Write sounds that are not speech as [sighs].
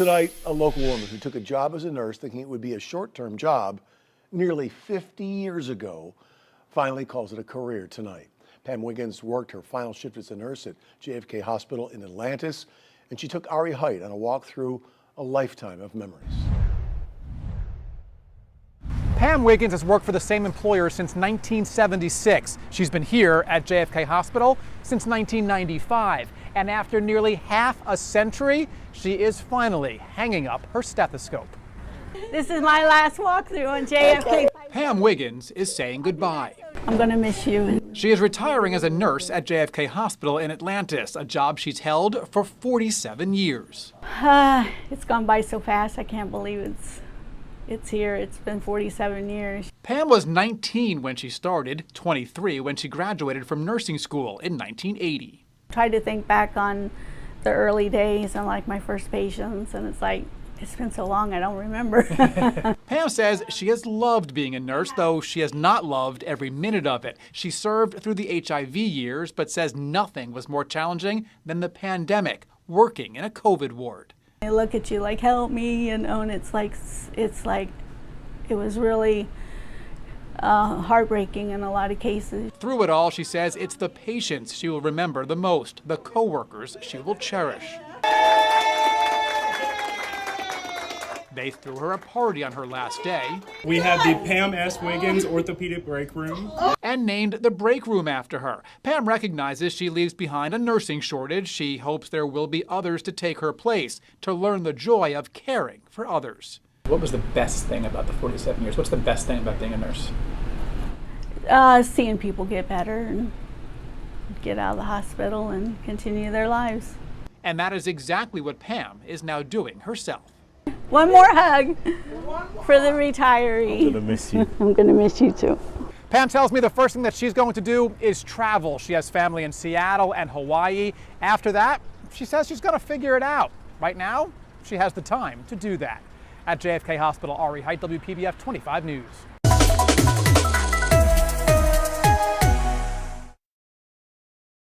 Tonight, a local woman who took a job as a nurse thinking it would be a short term job nearly 50 years ago finally calls it a career tonight. Pam Wiggins worked her final shift as a nurse at JFK Hospital in Atlantis, and she took Ari Hait on a walk through a lifetime of memories. Pam Wiggins has worked for the same employer since 1976. She's been here at JFK Hospital since 1995. And after nearly half a century, she is finally hanging up her stethoscope. This is my last walkthrough on JFK. Pam Wiggins is saying goodbye. I'm going to miss you. She is retiring as a nurse at JFK Hospital in Atlantis, a job she's held for 47 years. Uh, [sighs] it's gone by so fast, I can't believe it's it's here. It's been 47 years. Pam was 19 when she started, 23 when she graduated from nursing school in 1980. Tried to think back on the early days and like my first patients, and it's like, it's been so long, I don't remember. [laughs] Pam says she has loved being a nurse, though she has not loved every minute of it. She served through the HIV years, but says nothing was more challenging than the pandemic, working in a COVID ward. They look at you like, help me, know, and it's like, it's like, it was really uh, heartbreaking in a lot of cases. Through it all, she says it's the patients she will remember the most, the coworkers she will cherish. They threw her a party on her last day. We have the Pam S. Wiggins Orthopedic Break Room. And named the break room after her. Pam recognizes she leaves behind a nursing shortage. She hopes there will be others to take her place, to learn the joy of caring for others. What was the best thing about the 47 years? What's the best thing about being a nurse? Uh, seeing people get better and get out of the hospital and continue their lives. And that is exactly what Pam is now doing herself. One more hug for the retiree. I'm gonna miss you. [laughs] I'm gonna miss you too. Pam tells me the first thing that she's going to do is travel. She has family in Seattle and Hawaii. After that, she says she's going to figure it out. Right now, she has the time to do that. At JFK Hospital, Ari Hait, WPBF 25 News.